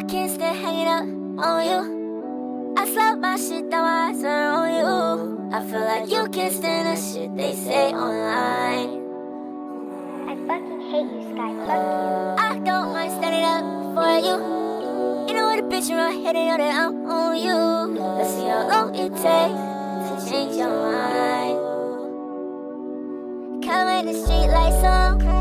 I can't stand hanging up on you. I slap my shit down my eyes are on you. I feel like you can't stand the shit they say online. I fucking hate you, Sky. Fuck you. I don't mind standing up for you. You know what a bitch around my head and know that I'm on you. Let's see how long it takes to change your mind. Come in the street like some.